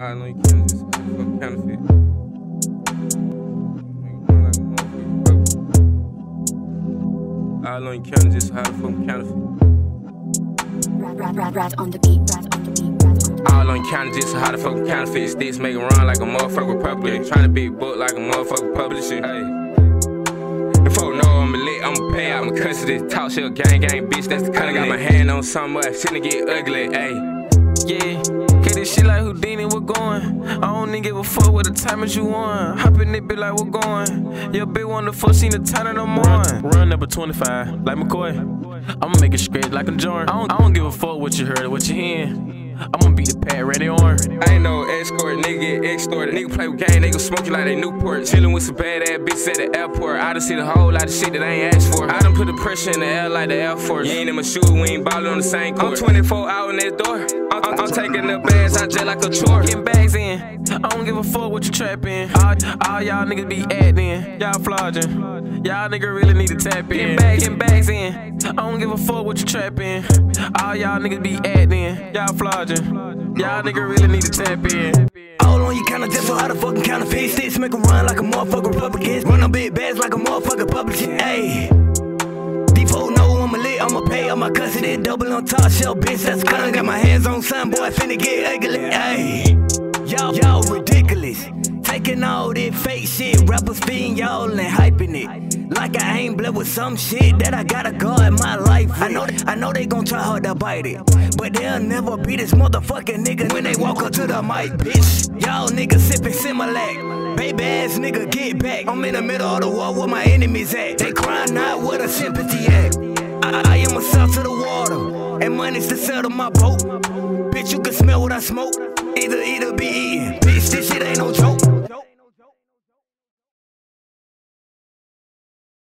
I know you can't just fuck counterfeit. I know you can't just how the fuck counterfeit. Rat, rat, rat, rat on the beat, rat on the beat, rat on the beat. All on counter just how the fuck counterfeit sticks make it run like a motherfucker Republican. Trying to be book like a motherfucker publisher. Hey. If folk know I'm lit, I'ma pay out my custody. Talk shit, gang, gang, bitch, that's the. I got my hand on something, finna get ugly, ayy. Yeah, get this shit like Houdini, we're going. I don't even give a fuck what the time is you on. Hop in it, be like, we're going. Your big one, the fuck seen the time that I'm on. Run number 25, like McCoy. I'ma make it straight like I'm Jordan. I don't, I don't give a fuck what you heard or what you hearing. I'ma beat the pad ready on. I ain't no escort, nigga get extorted. Nigga play with gang, they gon' smoke you like they Newport. Chillin' with some bad ass bitches at the airport. I done see the whole lot of shit that I ain't asked for. I done put the pressure in the air like the Air Force. You ain't in my shoes, we ain't ballin' on the same court. I'm 24 out in that door. I'm, I'm, I'm taking the bags out just like a chore. Getting bags in. I don't give a fuck what you trapping. All, all y'all niggas be acting. Y'all flogging. Y'all nigga really need to tap in. Getting bags, getting bags in. I don't give a fuck what you trapping. All y'all niggas be acting. Y'all flogging. Y'all nigga really need to tap in. All on you counter just so how the fucking counterfeit sticks make a run like a motherfucker Republicans. Run a big bags like a motherfucker publisher. Ayy. Default no, I'ma lit, I'ma pay all my custody. Double on top shelf, bitch, that's kind Got my hands on son, boy, finna get ugly. Ayy. Y'all, y'all ridiculous. Taking all that fake shit, rappers feeding y'all and hyping it. Like I ain't blessed with some shit that I gotta guard my life. I know, I know they gon' try hard to bite it, but they'll never be this motherfucking nigga when they walk up to the mic, bitch. Y'all niggas sippin' Similac. Baby ass nigga, get back. I'm in the middle of the war where my enemies at. They crying out with a sympathy act. I, I am a myself to the water, and money's the sell to my boat. Bitch, you can smell what I smoke. Either, either be eating. Bitch, this shit ain't no joke.